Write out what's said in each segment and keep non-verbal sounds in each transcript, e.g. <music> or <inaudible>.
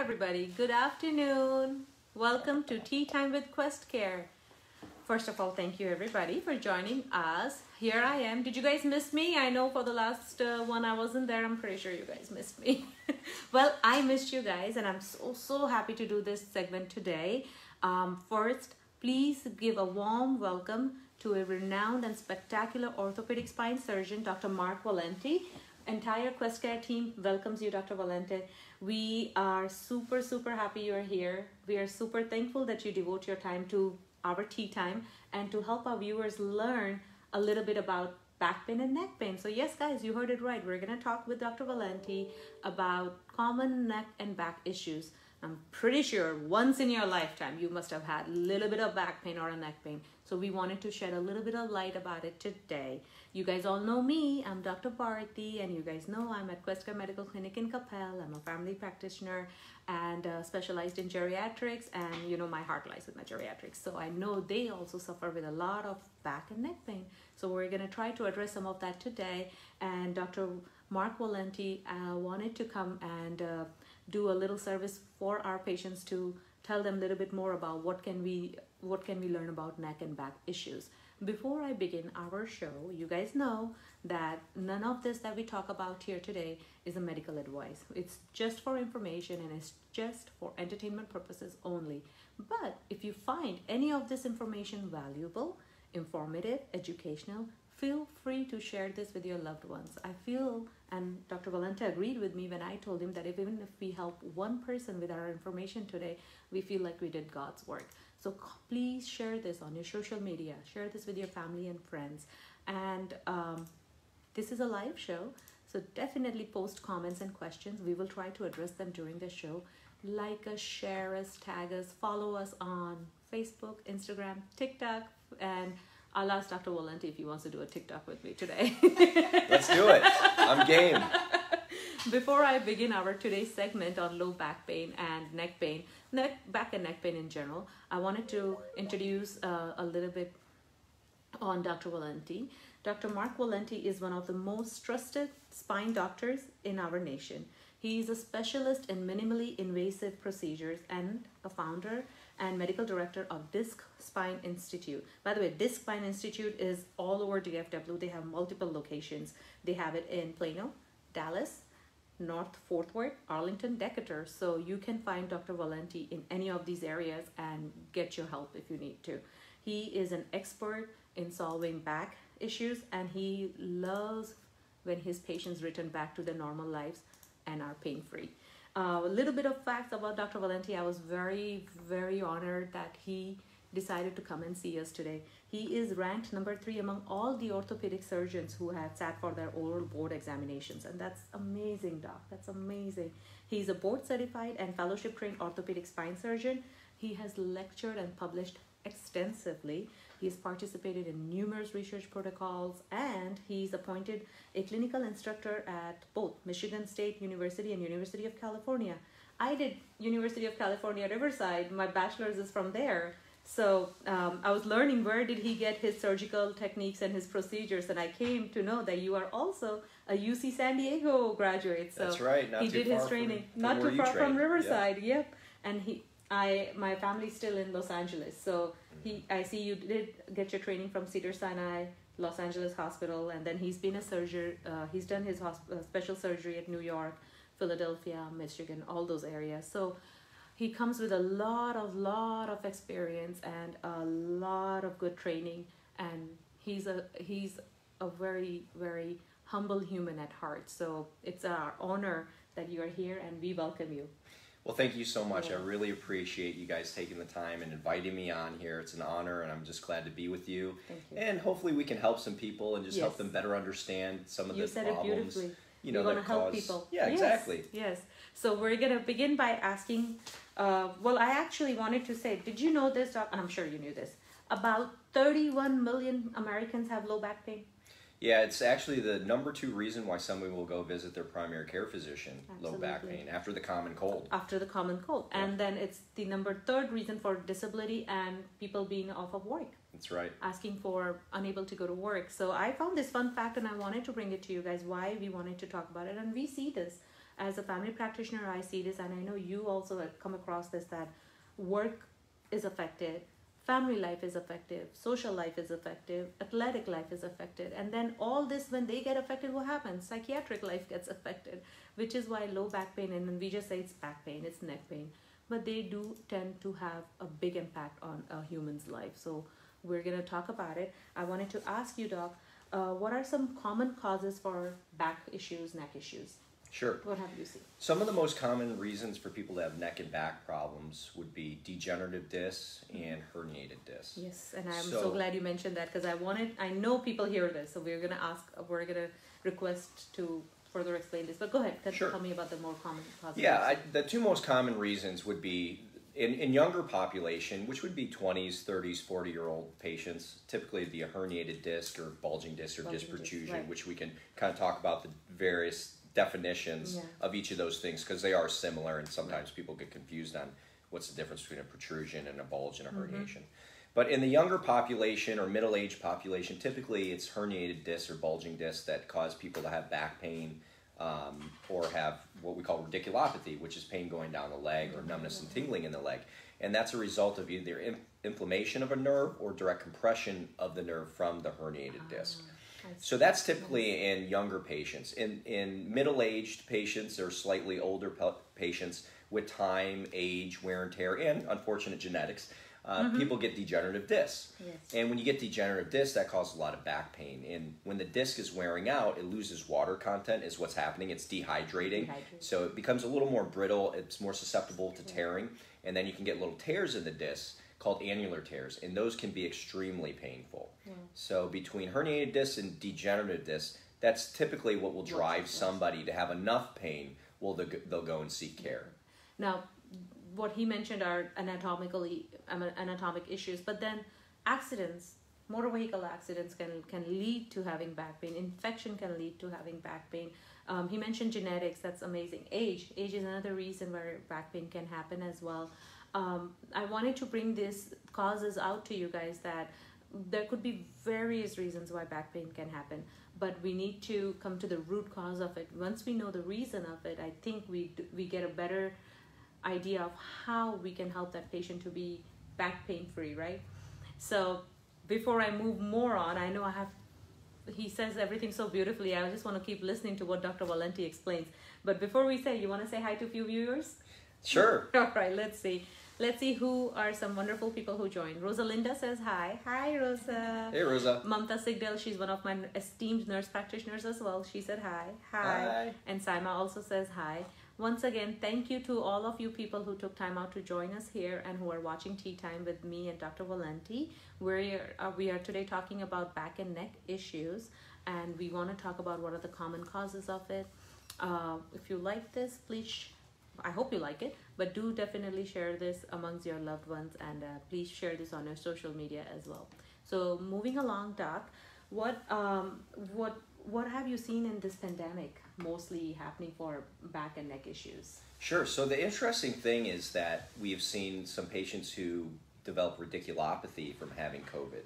everybody. Good afternoon. Welcome to Tea Time with Questcare. First of all, thank you everybody for joining us. Here I am. Did you guys miss me? I know for the last uh, one I wasn't there. I'm pretty sure you guys missed me. <laughs> well, I missed you guys, and I'm so so happy to do this segment today. Um, first, please give a warm welcome to a renowned and spectacular orthopedic spine surgeon, Dr. Mark Valente. Entire Questcare team welcomes you, Dr. Valente. We are super, super happy you're here. We are super thankful that you devote your time to our tea time and to help our viewers learn a little bit about back pain and neck pain. So yes, guys, you heard it right. We're going to talk with Dr. Valente about common neck and back issues. I'm pretty sure once in your lifetime you must have had a little bit of back pain or a neck pain. So we wanted to shed a little bit of light about it today. You guys all know me. I'm Dr. Bharati, and you guys know I'm at Quest Medical Clinic in Coppell. I'm a family practitioner and uh, specialized in geriatrics, and you know my heart lies with my geriatrics. So I know they also suffer with a lot of back and neck pain. So we're gonna try to address some of that today. And Dr. Mark Valente uh, wanted to come and uh, do a little service for our patients to tell them a little bit more about what can we what can we learn about neck and back issues before i begin our show you guys know that none of this that we talk about here today is a medical advice it's just for information and it's just for entertainment purposes only but if you find any of this information valuable informative educational feel free to share this with your loved ones. I feel, and Dr. Valente agreed with me when I told him that even if we help one person with our information today, we feel like we did God's work. So please share this on your social media, share this with your family and friends. And um, this is a live show, so definitely post comments and questions. We will try to address them during the show. Like us, share us, tag us, follow us on Facebook, Instagram, TikTok, and I'll ask Dr. Valente if he wants to do a TikTok with me today. Let's do it. I'm game. <laughs> Before I begin our today's segment on low back pain and neck pain, neck, back and neck pain in general, I wanted to introduce uh, a little bit on Dr. Valente. Dr. Mark Valente is one of the most trusted spine doctors in our nation. He is a specialist in minimally invasive procedures and a founder and medical director of DISC Spine Institute. By the way, DISC Spine Institute is all over DFW. They have multiple locations. They have it in Plano, Dallas, North Fort Worth, Arlington, Decatur. So you can find Dr. Valente in any of these areas and get your help if you need to. He is an expert in solving back issues and he loves when his patients return back to their normal lives and are pain free. Uh, a little bit of facts about Dr. Valente. I was very, very honored that he decided to come and see us today. He is ranked number three among all the orthopedic surgeons who have sat for their oral board examinations. And that's amazing, doc. That's amazing. He's a board certified and fellowship trained orthopedic spine surgeon. He has lectured and published extensively. He's participated in numerous research protocols and he's appointed a clinical instructor at both Michigan State University and University of California. I did University of California Riverside. My bachelor's is from there. So um, I was learning where did he get his surgical techniques and his procedures, and I came to know that you are also a UC San Diego graduate. So That's right. Not he too did his training, from, not from too far from. Riverside. Yep. And he, I, my family's still in Los Angeles, so he, I see you did get your training from Cedar Sinai, Los Angeles Hospital, and then he's been a surgeon. Uh, he's done his hosp- uh, special surgery at New York, Philadelphia, Michigan, all those areas. So he comes with a lot of lot of experience and a lot of good training, and he's a he's a very very humble human at heart. So it's our honor that you are here, and we welcome you. Well, thank you so much. Yeah. I really appreciate you guys taking the time and inviting me on here. It's an honor, and I'm just glad to be with you. Thank you. And hopefully, we can help some people and just help them better understand some of you the said it problems. beautifully. You know, we want that to help cause- people. Yeah, Yes, exactly. Yes. So we're gonna begin by asking. Uh, well, I actually wanted to say, did you know this? Doc? I'm sure you knew this. About 31 million Americans have low back pain. Yeah, it's actually the number two reason why somebody will go visit their primary care physician, low back pain, after the common cold. after the common cold, and then it's the number third reason for disability and people being off of work. That's right. asking for unable to go to work. So I found this fun fact and I wanted to bring it to you guys why we wanted to talk about it. And we see this as a family practitioner, I see this, and I know you also have come across this that work is affected, family life is affected, social life is affected, athletic life is affected, and then all this when they get affected, what happens? Psychiatric life gets affected, which is why low back pain, and we just say it's back pain, it's neck pain, but they do tend to have a big impact on a human's life. So we're gonna talk about it. I wanted to ask you, Doc, uh, what are some common causes for back issues, neck issues? Sure. What have you seen? Some of the most common reasons for people to have neck and back problems would be degenerative discs mm-hmm. and herniated discs. Yes, and I'm so, So- glad you mentioned that because I wanted, I know people hear this, so we're gonna ask, we're gonna request to further explain this. But go ahead, tell, Sure. tell me about the more common causes. Yeah, I, the two most common reasons would be in, in younger population, which would be 20s, 30s, 40 year old patients, typically it'd be a herniated disc or bulging disc or Bulging disc, protrusion, right. which we can kind of talk about the various definitions Yeah. of each of those things because they are similar and sometimes people get confused on what's the difference between a protrusion and a bulge and a Mm-hmm. herniation. But in the younger population or middle aged population, typically it's herniated discs or bulging discs that cause people to have back pain um, or have what we call radiculopathy, which is pain going down the leg or numbness and tingling in the leg. And that's a result of either in- inflammation of a nerve or direct compression of the nerve from the herniated disc. So that's typically in younger patients. In in middle-aged patients or slightly older patients with time, age, wear and tear, and unfortunate genetics, uh, people get degenerative discs. Yes. And when you get degenerative discs, that causes a lot of back pain. And when the disc is wearing out, it loses water content. Is what's happening. It's dehydrating, Dehydrating. so it becomes a little more brittle. It's more susceptible to tearing, and then you can get little tears in the disc called annular tears, and those can be extremely painful. So between herniated discs and degenerative discs, that's typically what will drive yes. somebody to have enough pain. Well, they'll go- they'll go and seek care. Now, what he mentioned are anatomically um, anatomic issues, but then accidents, motor vehicle accidents can can lead to having back pain. Infection can lead to having back pain. Um, he mentioned genetics. That's amazing. Age, age is another reason where back pain can happen as well. Um, I wanted to bring these causes out to you guys that there could be various reasons why back pain can happen but we need to come to the root cause of it once we know the reason of it i think we we get a better idea of how we can help that patient to be back pain free right so before i move more on i know i have he says everything so beautifully i just want to keep listening to what dr valente explains but before we say you want to say hi to a few viewers Sure. <laughs> all right, let's see. Let's see who are some wonderful people who joined. Rosalinda says hi. Hi, Rosa. Hey, Rosa. Mamta Sigdel, she's one of my esteemed nurse practitioners as well. She said hi. Hi. Hi. And Saima also says hi. Once again, thank you to all of you people who took time out to join us here and who are watching Tea Time with me and Dr. Valente. We're, uh, we are today talking about back and neck issues and we want to talk about what are the common causes of it. Uh, if you like this, please, sh- I hope you like it, but do definitely share this amongst your loved ones and uh, please share this on your social media as well. So moving along, Doc, what um, what what have you seen in this pandemic mostly happening for back and neck issues? Sure. So the interesting thing is that we've seen some patients who develop radiculopathy from having COVID.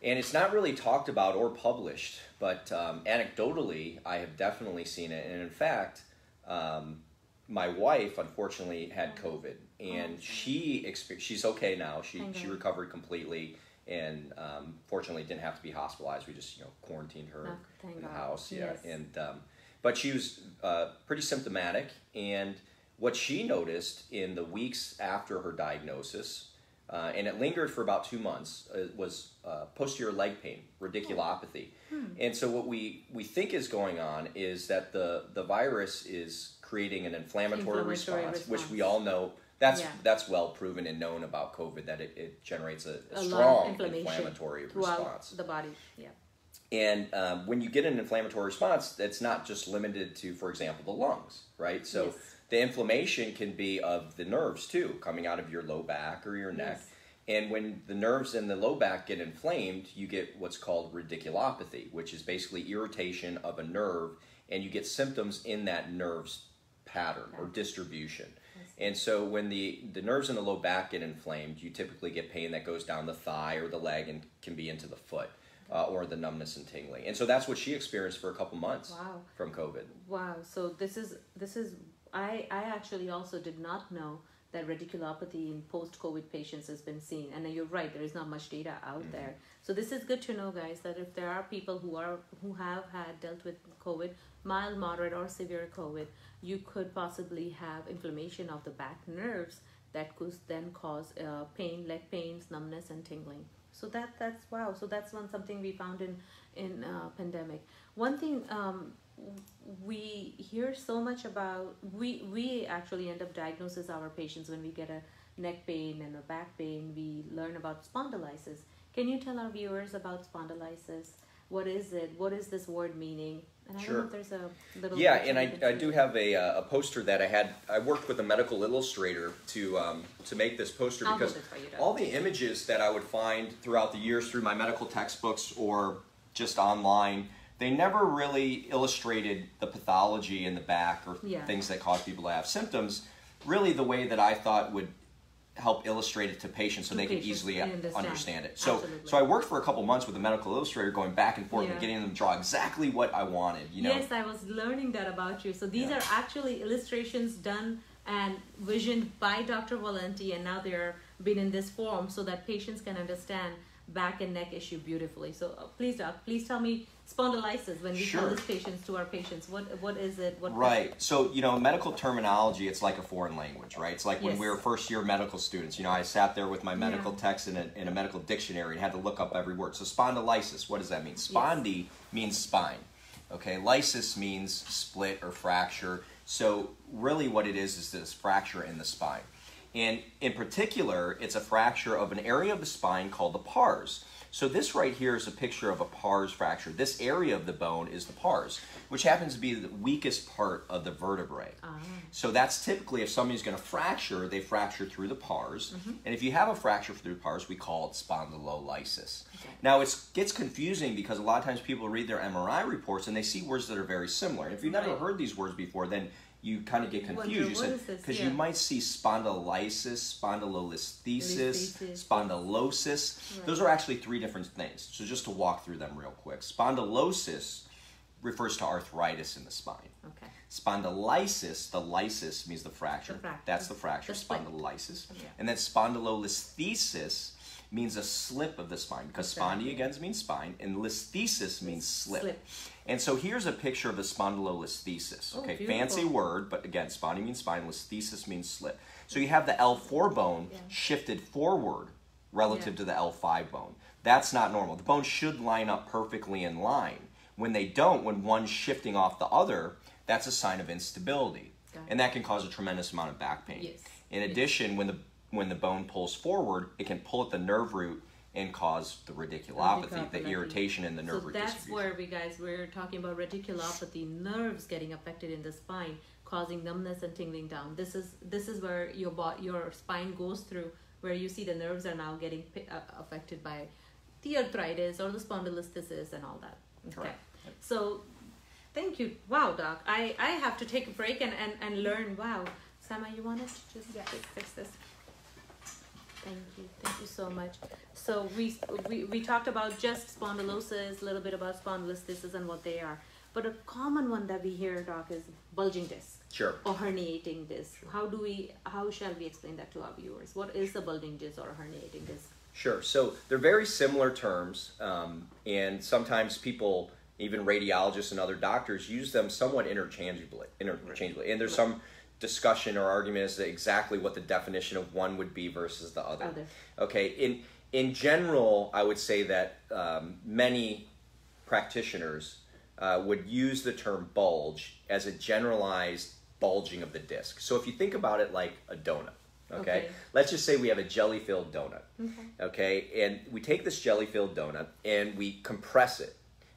And it's not really talked about or published, but um, anecdotally, I have definitely seen it. And in fact, um, my wife unfortunately had COVID, and she exper- she's okay now. She Thank she recovered completely, and um, fortunately didn't have to be hospitalized. We just you know quarantined her Oh, in the God. house. Yeah, Yes. and um, but she was uh, pretty symptomatic, and what she noticed in the weeks after her diagnosis, uh, and it lingered for about two months, uh, was uh, posterior leg pain, radiculopathy. And so what we, we think is going on is that the, the virus is creating an inflammatory, Inflammatory response, which we all know that's Yeah. that's well proven and known about COVID that it, it generates a, a, A strong inflammatory response. the body. Yeah. And um, when you get an inflammatory response, it's not just limited to, for example, the lungs, right? So Yes. the inflammation can be of the nerves too, coming out of your low back or your neck. Yes. And when the nerves in the low back get inflamed, you get what's called radiculopathy, which is basically irritation of a nerve, and you get symptoms in that nerve's pattern or distribution. And so when the, the nerves in the low back get inflamed, you typically get pain that goes down the thigh or the leg and can be into the foot. uh, or the numbness and tingling. And so that's what she experienced for a couple months Wow. from COVID. Wow. So this is this is I I actually also did not know that radiculopathy in post-COVID patients has been seen. And you're right, there is not much data out Mm-hmm. there. So this is good to know, guys, that if there are people who are who have had dealt with COVID, mild, moderate, or severe COVID, you could possibly have inflammation of the back nerves that could then cause uh, pain, leg pains, numbness, and tingling. So that that's wow. So that's one something we found in in uh, pandemic. One thing um, we hear so much about we we actually end up diagnosis our patients when we get a neck pain and a back pain. We learn about spondylolysis. Can you tell our viewers about spondylolysis? What is it? What is this word meaning? And I don't know Sure. if there's a little. Yeah, and I, I do have a, uh, a poster that I had. I worked with a medical illustrator to um, to make this poster I'll because hold it for you, Doug. all the images that I would find throughout the years through my medical textbooks or just online, they never really illustrated the pathology in the back or Yeah. things that cause people to have symptoms. Really, the way that I thought would help illustrate it to patients so To they could patients, easily understand. understand it. So, Absolutely. so I worked for a couple months with a medical illustrator, going back and forth Yeah. and getting them to draw exactly what I wanted. You know. Yes, I was learning that about you. So these Yeah. are actually illustrations done and visioned by Dr. Valente, and now they're been in this form so that patients can understand back and neck issue beautifully. So uh, please, doc, please tell me spondylolysis when we tell Sure. this patients to our patients. What what is it? What Right. So, you know, medical terminology, it's like a foreign language, right? It's like when we Yes. were first year medical students. You know, I sat there with my medical Yeah. text in a, in a medical dictionary and had to look up every word. So, spondylolysis, what does that mean? Spondy means spine. Okay. Lysis means split or fracture. So, really, what it is is this fracture in the spine. And in particular, it's a fracture of an area of the spine called the pars. So this right here is a picture of a pars fracture. This area of the bone is the pars, which happens to be the weakest part of the vertebrae. Ah, So that's typically if somebody's going to fracture, they fracture through the pars. And if you have a fracture through the pars, we call it spondylolysis. Okay. Now it gets confusing because a lot of times people read their MRI reports and they see words that are very similar. If you've never Right. heard these words before, then you kind of get Wonder, confused. You said because Yeah. you might see spondylolysis, spondylolisthesis, Listhesis. spondylosis. Right. Those are actually three different things. So just to walk through them real quick. Spondylosis refers to arthritis in the spine. okay. Spondylolysis, the lysis means the fracture. The fracture. That's the fracture, The split. spondylolysis. Yeah. And then spondylolisthesis means a slip of the spine because Exactly. spondy again means spine and listhesis means slip. Slip. And so here's a picture of the spondylolisthesis. Oh, Okay, fancy word, but again, spondy means spine, listhesis means slip. So you have the L4 bone Yeah. shifted forward relative Yeah. to the L5 bone. That's not normal. The bones should line up perfectly in line. When they don't, when one's shifting off the other, that's a sign of instability. And that can cause a tremendous amount of back pain. Yes. In Yes. addition, when the when the bone pulls forward, it can pull at the nerve root and cause the radiculopathy, the irritation in the nerve so root that's where we guys we're talking about radiculopathy nerves getting affected in the spine causing numbness and tingling down this is this is where your your spine goes through where you see the nerves are now getting uh, affected by the arthritis or the spondylolisthesis and all that okay Correct. so thank you wow doc i i have to take a break and and, and learn wow Sama, you want us to just fix, fix this Thank you. Thank you so much. So we, we we talked about just spondylosis, a little bit about spondylolisthesis and what they are. But a common one that we hear, doc, is bulging disc Sure. or herniating disc. How do we how shall we explain that to our viewers? What is a bulging disc or a herniating disc? Sure. So they're very similar terms, um, and sometimes people, even radiologists and other doctors, use them somewhat interchangeably. Interchangeably, and there's some discussion or argument as to exactly what the definition of one would be versus the other. Other. Okay. In in general, I would say that um, many practitioners uh, would use the term bulge as a generalized bulging of the disc. So if you think about it like a donut. Okay. Okay. Let's just say we have a jelly filled donut. Okay. Okay. And we take this jelly filled donut and we compress it.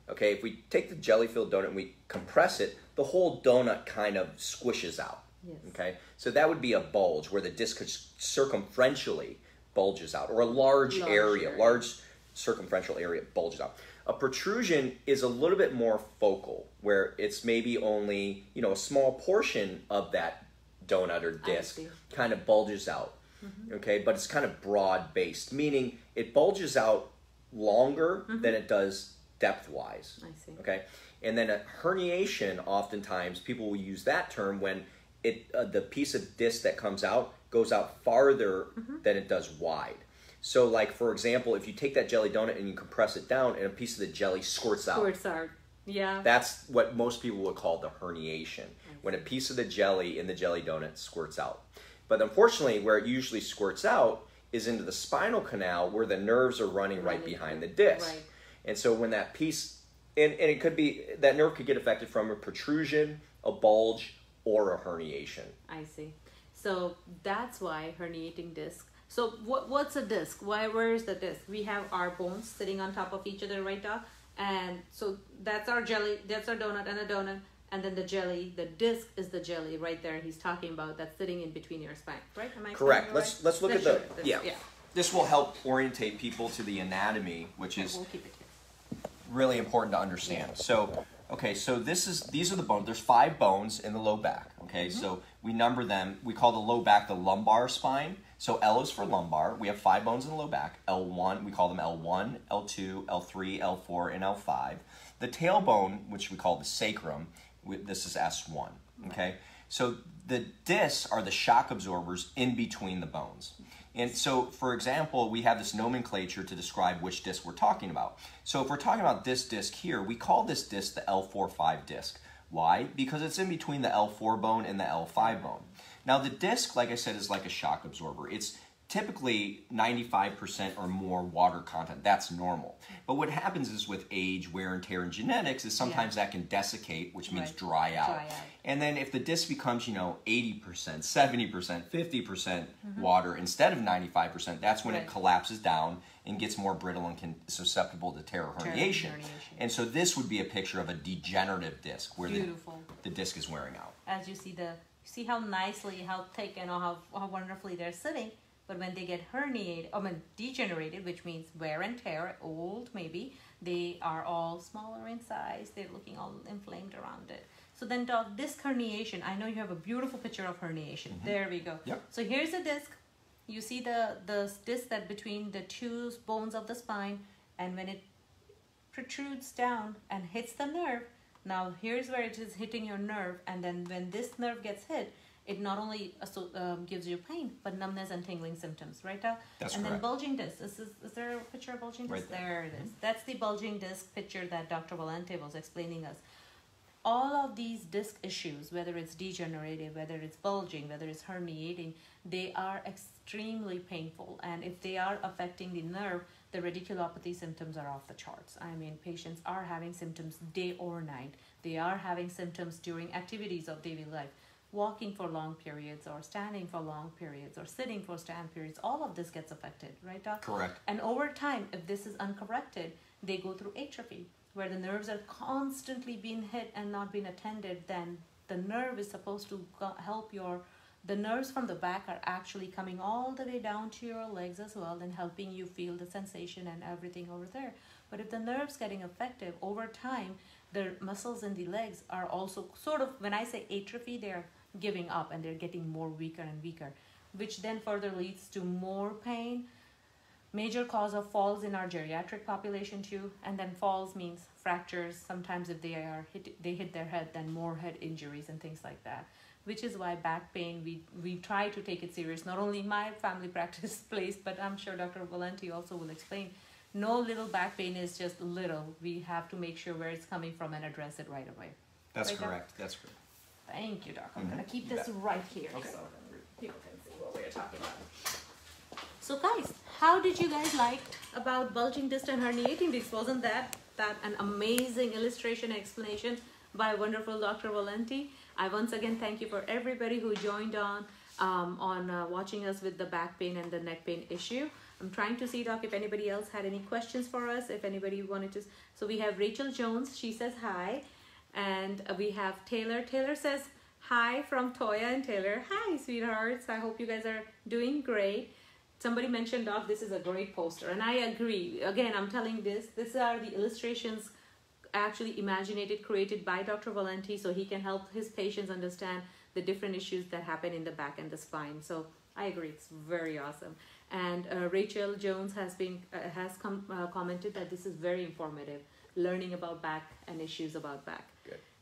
Okay. If we take the jelly filled donut and we compress it, the whole donut kind of squishes out. Yes. Okay. So that would be a bulge where the disc circumferentially bulges out, or a large, Large area, area. large circumferential area bulges out. A protrusion is a little bit more focal, where it's maybe only you know a small portion of that donut or disc kind of bulges out. Mm-hmm. Okay, but it's kind of broad based, meaning it bulges out longer mm-hmm. than it does depth wise. I see. Okay, and then a herniation. Oftentimes, people will use that term when it uh, the piece of disc that comes out goes out farther mm-hmm. than it does wide. So, like for example, if you take that jelly donut and you compress it down, and a piece of the jelly squirts out. Squirts are. Yeah. That's what most people would call the herniation, mm-hmm. when a piece of the jelly in the jelly donut squirts out. But unfortunately, where it usually squirts out is into the spinal canal where the nerves are running right Running behind the disc. Right. And so when that piece, and, and it could be, that nerve could get affected from a protrusion, a bulge, or a herniation. I see. So that's why herniating disc. So what what's a disc? Why where is the disc? We have our bones sitting on top of each other, right, Doc? And so that's our jelly. That's our donut and a donut, and then the jelly. The disc is the jelly right there. He's talking about that's sitting in between your spine, right? Am I Correct. Let's right? let's look Let's at the it. This- yeah. yeah. This will help orientate people to the anatomy, which is We'll keep it here. really important to understand. So, okay, so this is these are the bones. There's five bones in the low back. Okay, mm-hmm. so we number them. We call the low back the lumbar spine. So L is for lumbar. We have five bones in the low back. L1, we call them L1, L2, L3, L4, and L5. The tailbone, which we call the sacrum, this is S1. Okay, so the discs are the shock absorbers in between the bones. And so, for example, we have this nomenclature to describe which disc we're talking about. So, if we're talking about this disc here, we call this disc the L4-5 disc. Why? Because it's in between the L4 bone and the L5 bone. Now, the disc, like I said, is like a shock absorber. It's typically 95% or more water content. That's normal. But what happens is with age, wear and tear, and genetics is sometimes that can desiccate, which means Right. dry out. Dry out. And then if the disc becomes, you know, 80%, 70%, 50% Mm-hmm. water instead of 95%, that's when Right. it collapses down and gets more brittle and can susceptible to tear or Tear, herniation. herniation. And so this would be a picture of a degenerative disc where the, the disc is wearing out. as you see the see how nicely how thick and how, how wonderfully they're sitting. But when they get herniated i mean degenerated which means wear and tear old maybe they are all smaller in size. They're looking all inflamed around it. So then doc disc herniation. I know you have a beautiful picture of herniation. Mm-hmm. There we go. Yep. so here's a disc. You see the the disc that between the two bones of the spine and when it protrudes down and hits the nerve. Now here's where it is hitting your nerve, and then when this nerve gets hit, it not only um, gives you pain, but numbness and tingling symptoms, right? Doc? That's and correct. then bulging disc. Is, is, is there a picture of bulging disc? Right there. there it is. That's the bulging disc picture that Dr. Valente was explaining us. All of these disc issues, whether it's degenerative, whether it's bulging, whether it's herniating, they are extremely painful. And if they are affecting the nerve, the radiculopathy symptoms are off the charts. I mean, patients are having symptoms day or night. They are having symptoms during activities of daily life, walking for long periods, or standing for long periods, or sitting for stand periods. All of this gets affected, right, Doc? Correct. And over time, if this is uncorrected, they go through atrophy, where the nerves are constantly being hit and not being attended. Then the nerve is supposed to help your. The nerves from the back are actually coming all the way down to your legs as well and helping you feel the sensation and everything over there. But if the nerve's getting affected over time, the muscles in the legs are also sort of, when I say atrophy, they're giving up and they're getting more weaker and weaker, which then further leads to more pain, major cause of falls in our geriatric population too and then falls means fractures sometimes if they are hit they hit their head then more head injuries and things like that which is why back pain we we try to take it serious not only in my family <laughs> practice place but i'm sure dr valente also will explain no little back pain is just little we have to make sure where it's coming from and address it right away That's Right, Doc? correct. That's correct. thank you doc i'm Mhm. going to keep this bet. right here Okay. so people can see what we're talking about so guys, how did you guys like about bulging disc and herniating disc? Wasn't that that an amazing illustration and explanation by wonderful Dr. Valente? I once again thank you for everybody who joined on um, on uh, watching us with the back pain and the neck pain issue. I'm trying to see, Doc, if anybody else had any questions for us. If anybody wanted to, so we have Rachel Jones. She says hi, and we have Taylor. Taylor says hi from Toya and Taylor. Hi, sweethearts. I hope you guys are doing great somebody mentioned doc this is a great poster and i agree again i'm telling this these are the illustrations actually imaginated created by dr valente so he can help his patients understand the different issues that happen in the back and the spine so I agree. It's very awesome. And uh, Rachel Jones has been uh, has com- uh, commented that this is very informative, learning about back and issues about back.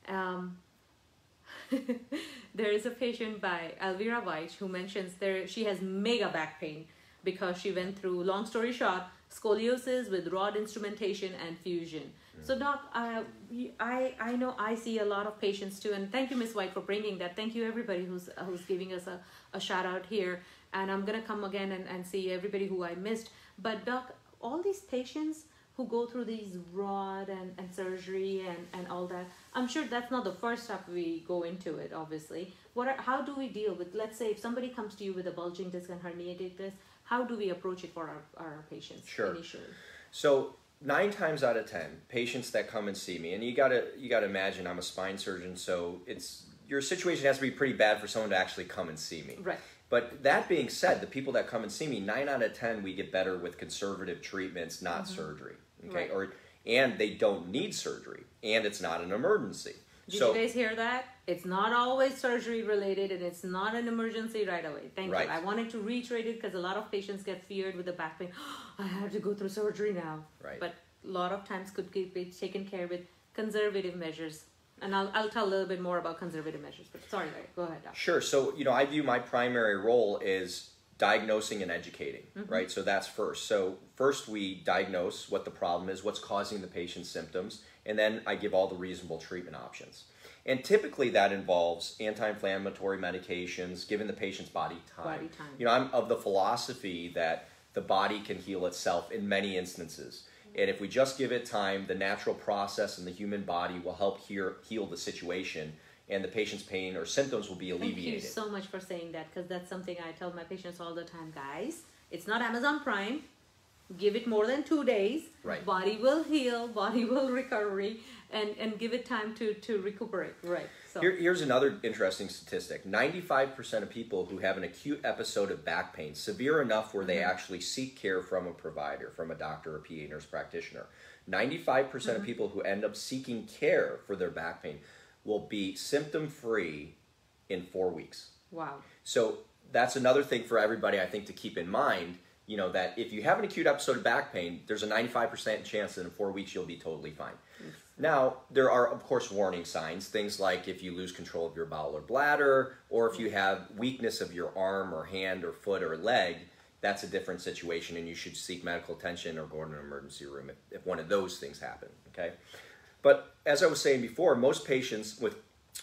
Um, <laughs> there is a patient by Elvira Weich who mentions there she has mega back pain because she went through long story short scoliosis with rod instrumentation and fusion. So doc, uh, we- I I know I see a lot of patients too, and thank you, Miss White, for bringing that. Thank you everybody who's who's giving us a, a shout out here, and I'm gonna come again and, and see everybody who I missed. But doc, all these patients who go through these rod and, and surgery and, and all that, I'm sure that's not the first step we go into it. Obviously, what are, how do we deal with? Let's say if somebody comes to you with a bulging disc and herniated disc, how do we approach it for our, our patients Sure. initially? So nine times out of ten, patients that come and see me, and you gotta you gotta imagine I'm a spine surgeon, so it's your situation has to be pretty bad for someone to actually come and see me. Right. But that being said, the people that come and see me, nine out of ten, we get better with conservative treatments, not surgery. Okay, Mm-hmm. Right. or and they don't need surgery, and it's not an emergency. Did so you guys hear that? It's not always surgery related and it's not an emergency right away. Thank Right. you. I wanted to reiterate it because a lot of patients get feared with the back pain. <gasps> I have to go through surgery now. Right. But a lot of times could be be taken care with conservative measures. And I'll, I'll tell a little bit more about conservative measures. But sorry, Larry. Go ahead, Doc. Sure. So, you know, I view my primary role is diagnosing and educating, Mm-hmm. right? So that's first. So, first we diagnose what the problem is, what's causing the patient's symptoms, and then I give all the reasonable treatment options. And typically that involves anti inflammatory medications, giving the patient's body time. Body time. You know, I'm of the philosophy that the body can heal itself in many instances. And if we just give it time, the natural process in the human body will help heal, heal the situation, and the patient's pain or symptoms will be alleviated. Thank you so much for saying that because that's something I tell my patients all the time, guys. It's not Amazon Prime. Give it more than two days. Right. Body will heal. <laughs> Body will recovery, and and give it time to to recuperate. Right. So Here, here's another interesting statistic 95% of people who have an acute episode of back pain, severe enough where they mm-hmm. actually seek care from a provider, from a doctor a PA nurse practitioner, 95% of mm-hmm. people who end up seeking care for their back pain will be symptom free in four weeks. wow. So that's another thing for everybody, I think, to keep in mind. You know that if you have an acute episode of back pain, there's a 95% chance that in four weeks you'll be totally fine. Now, there are, of course, warning signs. Things like if you lose control of your bowel or bladder, or if you have weakness of your arm or hand or foot or leg, that's a different situation, and you should seek medical attention or go to an emergency room if, if one of those things happen. Okay, but as I was saying before, most patients with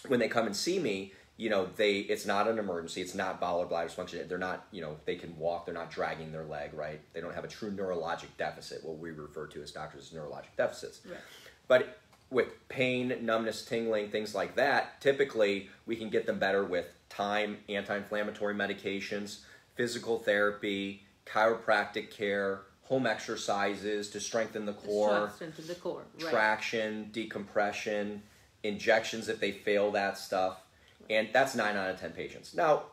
when they come and see me, you know, they it's not an emergency. It's not bowel or bladder dysfunction. They're not, you know, they can walk. They're not dragging their leg. Right? They don't have a true neurologic deficit. What we refer to as doctors as neurologic deficits. Right. But with pain, numbness, tingling, things like that, typically we can get them better with time, anti-inflammatory medications, physical therapy, chiropractic care, home exercises to strengthen the core Strength into the core. Right. traction, decompression, injections if they fail that stuff, and that's nine out of ten patients. Now,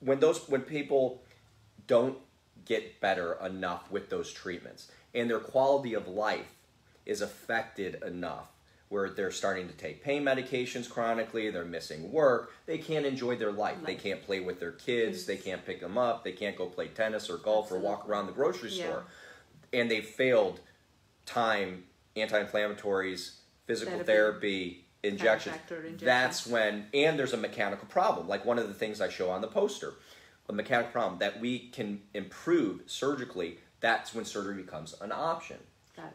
when those when people don't get better enough with those treatments, and their quality of life is affected enough where they're starting to take pain medications chronically, they're missing work, they can't enjoy their life. They can't play with their kids, they can't pick them up, they can't go play tennis or golf or walk around the grocery Yeah. store. And they failed time, anti-inflammatories, physical Therapy. therapy, injections. Chiropractor injections. That's when, and there's a mechanical problem. Like one of the things I show on the poster, a mechanical problem that we can improve surgically. That's when surgery becomes an option.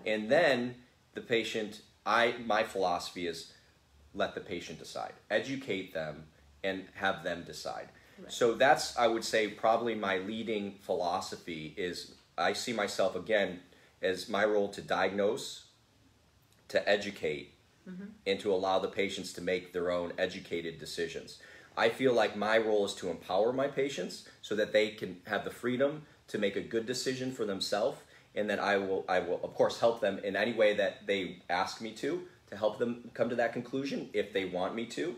And then the patient, I my philosophy is let the patient decide, educate them, and have them decide. Right. So that's I would say probably my leading philosophy is I see myself again as my role to diagnose, to educate, mm-hmm. and to allow the patients to make their own educated decisions. I feel like my role is to empower my patients so that they can have the freedom to make a good decision for themselves and that I will I will of course help them in any way that they ask me to to help them come to that conclusion if they want me to.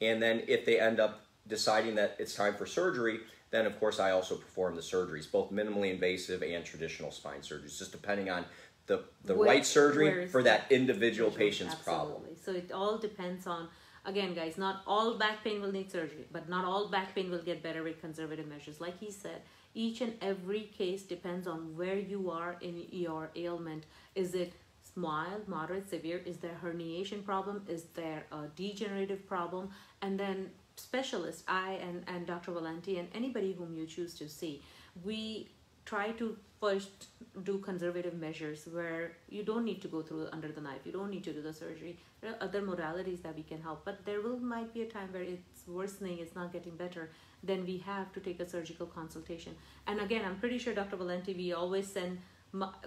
And then if they end up deciding that it's time for surgery, then of course I also perform the surgeries, both minimally invasive and traditional spine surgeries, just depending on the, the Where- right surgery for that individual Individual, patient's problem. So it all depends on again, guys, not all back pain will need surgery, but not all back pain will get better with conservative measures. Like he said, each and every case depends on where you are in your ailment. Is it mild, moderate, severe? Is there herniation problem? Is there a degenerative problem? And then specialist, I and, and Dr. Valente and anybody whom you choose to see, we try to first do conservative measures where you don't need to go through under the knife you don't need to do the surgery there are other modalities that we can help but there will might be a time where it's worsening it's not getting better then we have to take a surgical consultation and again i'm pretty sure dr valente we always send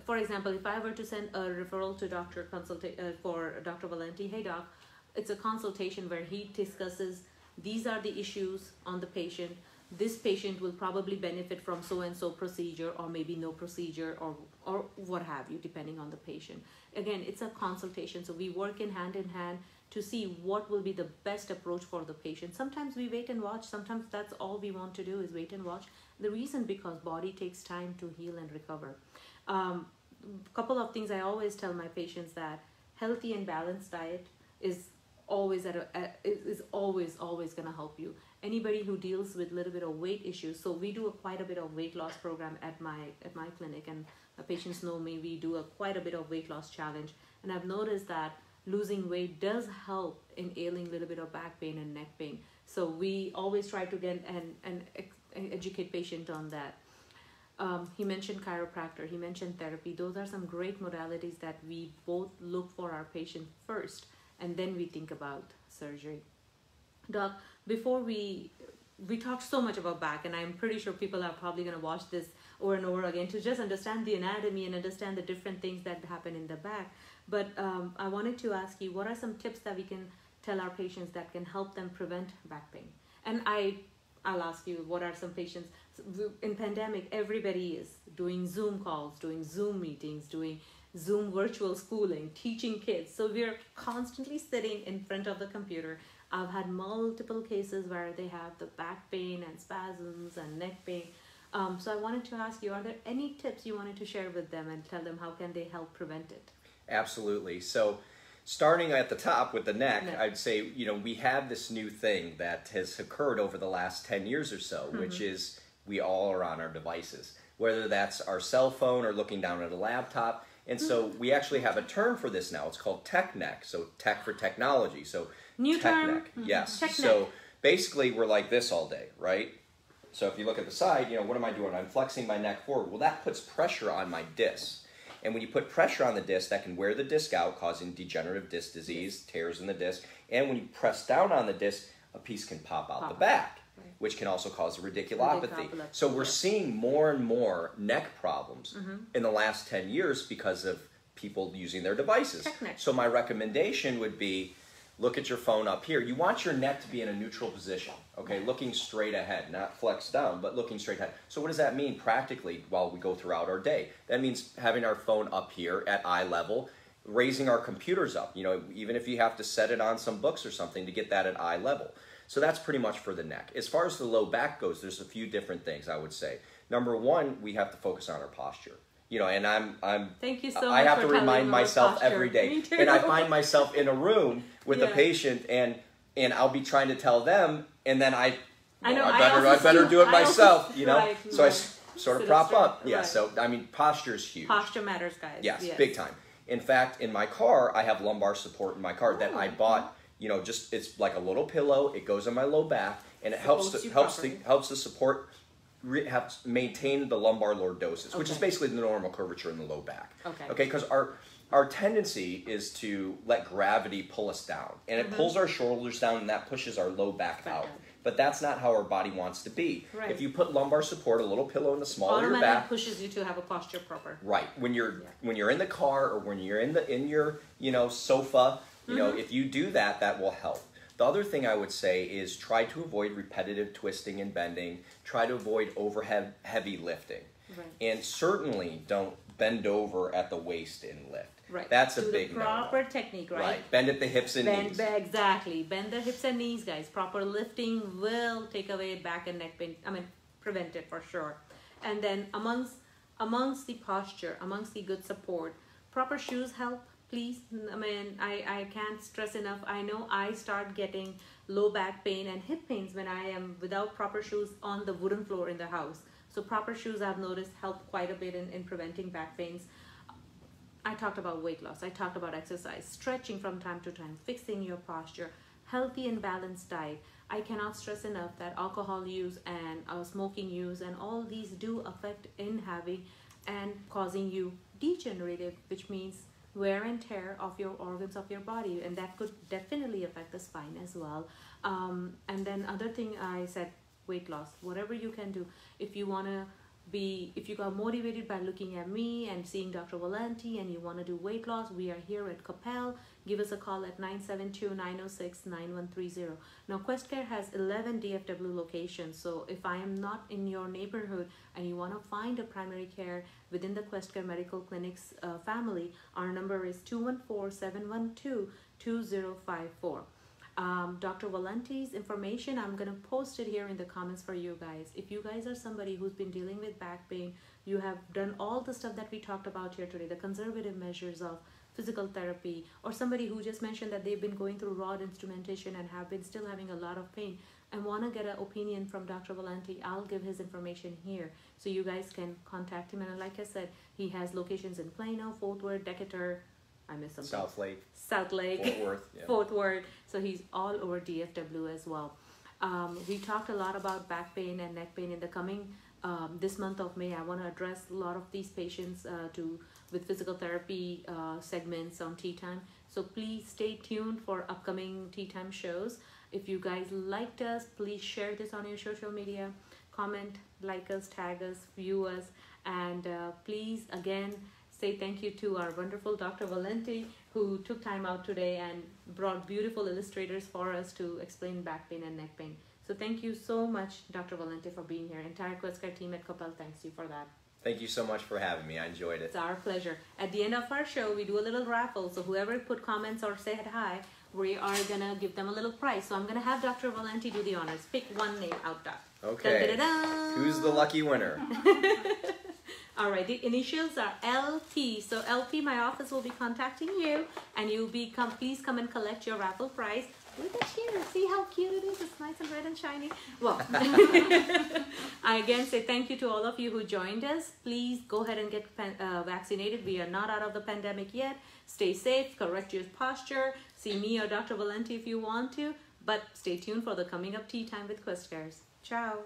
for example if i were to send a referral to doctor consulta- uh, for dr valente hey doc it's a consultation where he discusses these are the issues on the patient. This patient will probably benefit from so and so procedure or maybe no procedure or or what have you depending on the patient. Again it's a consultation so we work in hand in hand to see what will be the best approach for the patient. Sometimes we wait and watch. Sometimes that's all we want to do is wait and watch. The reason because body takes time to heal and recover. Um, couple of things i always tell my patients that healthy and balanced diet is always at a, is always always going to help you. Anybody who deals with a little bit of weight issues so we do a quite a bit of weight loss program at my at my clinic and the patients know me we do a quite a bit of weight loss challenge. And i've noticed that losing weight does help in ailing a little bit of back pain and neck pain. So we always try to get and and educate patient on that. Um, he mentioned chiropractor he mentioned therapy. Those are some great modalities that we both look for our patient first and then we think about surgery. Doc before we we talked so much about back and i'm pretty sure people are probably going to watch this over and over again to just understand the anatomy and understand the different things that happen in the back. But um, i wanted to ask you what are some tips that we can tell our patients that can help them prevent back pain? And i i'll ask you what are some patients in pandemic everybody is doing zoom calls doing zoom meetings doing zoom virtual schooling teaching kids so we're constantly sitting in front of the computer I've had multiple cases where they have the back pain and spasms and neck pain. Um, so I wanted to ask you, are there any tips you wanted to share with them and tell them how can they help prevent it? Absolutely. So starting at the top with the neck. I'd say, you know, we have this new thing that has occurred over the last 10 years or so, mm-hmm. which is we all are on our devices, whether that's our cell phone or looking down at a laptop. And so we actually have a term for this now. It's called tech neck. So tech for technology. So New tech term. neck. Mm-hmm. Yes. Tech so neck. basically, we're like this all day, right? So if you look at the side, you know, what am I doing? I'm flexing my neck forward. Well, that puts pressure on my disc. And when you put pressure on the disc, that can wear the disc out, causing degenerative disc disease, tears in the disc. And when you press down on the disc, a piece can pop out pop the back, right. which can also cause radiculopathy. radiculopathy. So we're seeing more and more neck problems mm-hmm. in the last 10 years because of people using their devices. So my recommendation would be look at your phone up here. You want your neck to be in a neutral position, okay, looking straight ahead, not flexed down, but looking straight ahead. So what does that mean practically while we go throughout our day? That means having our phone up here at eye level, raising our computers up, you know, even if you have to set it on some books or something to get that at eye level. So that's pretty much for the neck. As far as the low back goes, there's a few different things I would say. Number one, we have to focus on our posture you know, and I'm I'm Thank you so I have to remind myself every day. And I find myself in a room with yeah. a patient and and I'll be trying to tell them and then I I know I better I, I better do it <laughs> I myself, also, you know. So. I sort of prop up. Yeah, right. so I mean posture is huge. Posture matters, guys. Yes, yes, big time. In fact, in my car, I have lumbar support in my car oh, that I bought, you know, just it's like a little pillow, it goes on my low back and it helps to, helps the helps to support re- have maintained the lumbar lordosis, okay. which is basically the normal curvature in the low back. Okay. Okay, because our our tendency is to let gravity pull us down, and it mm-hmm. pulls our shoulders down, and that pushes our low back, back out. But that's not how our body wants to be. Right. If you put lumbar support, a little pillow in the small of your back, pushes you to have a posture proper. Right. When you're yeah. when you're in the car or when you're in the in your you know sofa, you mm-hmm. know if you do that, that will help. The other thing I would say is try to avoid repetitive twisting and bending. Try to avoid overhead heavy lifting. Right. And certainly don't bend over at the waist and lift. Right. That's Do a big proper no technique, right? Right. Bend at the hips and Bend, knees. exactly. Bend the hips and knees, guys. Proper lifting will take away back and neck pain. I mean, prevent it for sure. And then amongst amongst the posture, amongst the good support, proper shoes help please i mean i i can't stress enough. I know i start getting low back pain and hip pains when i am without proper shoes on the wooden floor in the house. So proper shoes i've noticed help quite a bit in, in preventing back pains. I talked about weight loss. I talked about exercise stretching from time to time fixing your posture healthy and balanced diet. I cannot stress enough that alcohol use and uh, smoking use and all these do affect in having and causing you degenerative which means wear and tear of your organs of your body and that could definitely affect the spine as well. Um, and then other thing i said weight loss whatever you can do. If you want to be if you got motivated by looking at me and seeing dr valente and you want to do weight loss we are here at coppell. Give us a call at 972-906-9130 now questcare has 11 dfw locations so if i am not in your neighborhood and you want to find a primary care within the questcare medical clinics uh, family our number is 214-712-2054 um, Dr. Valente's information, I'm going to post it here in the comments for you guys. If you guys are somebody who's been dealing with back pain, you have done all the stuff that we talked about here today, the conservative measures of physical therapy, or somebody who just mentioned that they've been going through rod instrumentation and have been still having a lot of pain and want to get an opinion from Dr. Valente, I'll give his information here so you guys can contact him. And like I said, he has locations in Plano, Fort Worth, Decatur, I missed something. South Lake, South Lake, Fort Worth, yeah. <laughs> Fort Worth. So he's all over DFW as well. Um, we talked a lot about back pain and neck pain in the coming um, this month of May. I want to address a lot of these patients uh, to with physical therapy uh, segments on Tea Time. So please stay tuned for upcoming Tea Time shows. If you guys liked us, please share this on your social media, comment, like us, tag us, view us, and uh, please again say thank you to our wonderful Dr. Valente who took time out today and brought beautiful illustrators for us to explain back pain and neck pain. So thank you so much, Dr. Valente, for being here. Entire QuestCare team at Coppell thanks you for that. Thank you so much for having me. I enjoyed it. It's our pleasure. At the end of our show, we do a little raffle. So whoever put comments or said hi, we are gonna give them a little prize. So I'm gonna have Dr. Valente do the honors. Pick one name out, Doc. Okay. Dun-dun-dun-dun. Who's the lucky winner? <laughs> All right, the initials are LP. So LP, my office will be contacting you, and you'll be come. Please come and collect your raffle prize. Look at here. See how cute it is. It's nice and red and shiny. Well, <laughs> I again say thank you to all of you who joined us. Please go ahead and get uh, vaccinated. We are not out of the pandemic yet. Stay safe. Correct your posture. See me or Dr. Valente if you want to. But stay tuned for the coming up tea time with Quest Cares. Ciao.